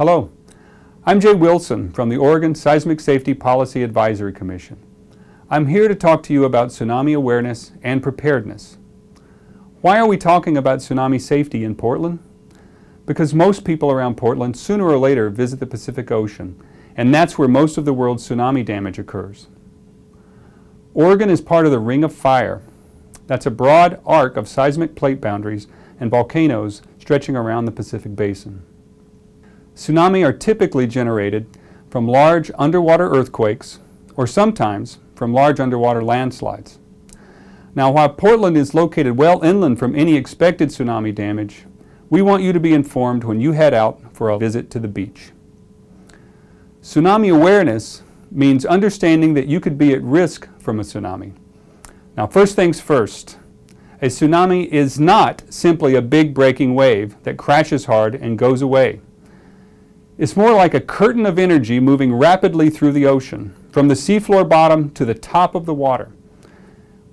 Hello, I'm Jay Wilson from the Oregon Seismic Safety Policy Advisory Commission. I'm here to talk to you about tsunami awareness and preparedness. Why are we talking about tsunami safety in Portland? Because most people around Portland sooner or later visit the Pacific Ocean, and that's where most of the world's tsunami damage occurs. Oregon is part of the Ring of Fire. That's a broad arc of seismic plate boundaries and volcanoes stretching around the Pacific Basin. Tsunami are typically generated from large underwater earthquakes or sometimes from large underwater landslides. Now, while Portland is located well inland from any expected tsunami damage, we want you to be informed when you head out for a visit to the beach. Tsunami awareness means understanding that you could be at risk from a tsunami. Now, first things first, a tsunami is not simply a big breaking wave that crashes hard and goes away. It's more like a curtain of energy moving rapidly through the ocean, from the seafloor bottom to the top of the water.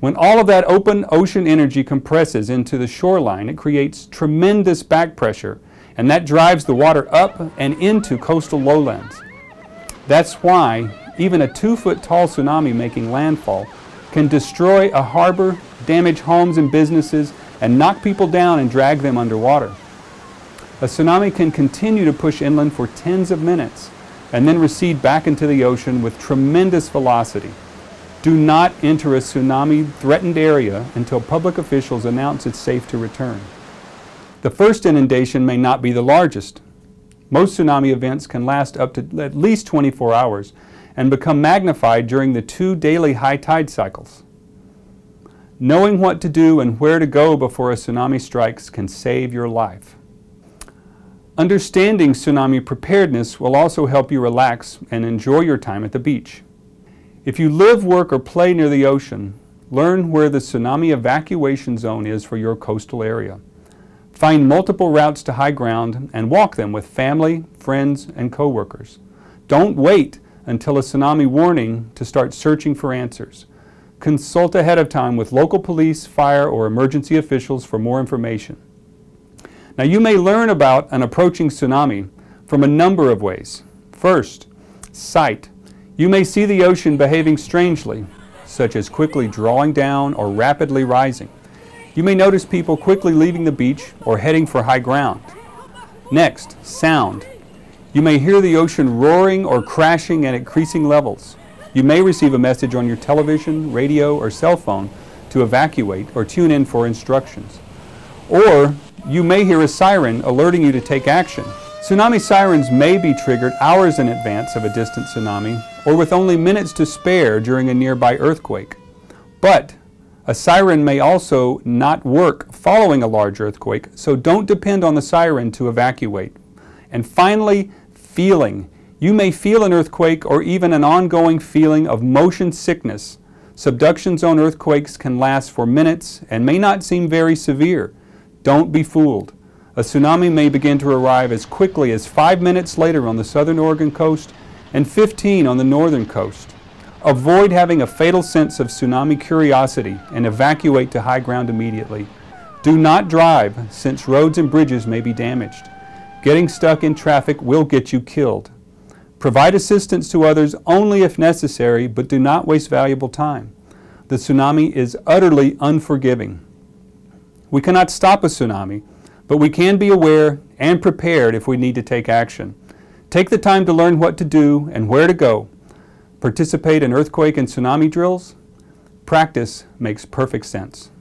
When all of that open ocean energy compresses into the shoreline, it creates tremendous back pressure, and that drives the water up and into coastal lowlands. That's why even a two foot tall tsunami making landfall can destroy a harbor, damage homes and businesses, and knock people down and drag them underwater. A tsunami can continue to push inland for tens of minutes and then recede back into the ocean with tremendous velocity. Do not enter a tsunami threatened area until public officials announce it's safe to return. The first inundation may not be the largest. Most tsunami events can last up to at least 24 hours and become magnified during the two daily high tide cycles. Knowing what to do and where to go before a tsunami strikes can save your life. Understanding tsunami preparedness will also help you relax and enjoy your time at the beach. If you live, work, or play near the ocean, learn where the tsunami evacuation zone is for your coastal area. Find multiple routes to high ground and walk them with family, friends, and coworkers. Don't wait until a tsunami warning to start searching for answers. Consult ahead of time with local police, fire, or emergency officials for more information. Now you may learn about an approaching tsunami from a number of ways. First, sight. You may see the ocean behaving strangely, such as quickly drawing down or rapidly rising. You may notice people quickly leaving the beach or heading for high ground. Next, sound. You may hear the ocean roaring or crashing at increasing levels. You may receive a message on your television, radio, or cell phone to evacuate or tune in for instructions. Or you may hear a siren alerting you to take action. Tsunami sirens may be triggered hours in advance of a distant tsunami or with only minutes to spare during a nearby earthquake. But a siren may also not work following a large earthquake, so don't depend on the siren to evacuate. And finally, feeling. You may feel an earthquake or even an ongoing feeling of motion sickness. Subduction zone earthquakes can last for minutes and may not seem very severe. Don't be fooled. A tsunami may begin to arrive as quickly as five minutes later on the southern Oregon coast and 15 on the northern coast. Avoid having a fatal sense of tsunami curiosity and evacuate to high ground immediately. Do not drive since roads and bridges may be damaged. Getting stuck in traffic will get you killed. Provide assistance to others only if necessary, but do not waste valuable time. The tsunami is utterly unforgiving. We cannot stop a tsunami, but we can be aware and prepared if we need to take action. Take the time to learn what to do and where to go. Participate in earthquake and tsunami drills. Practice makes perfect sense.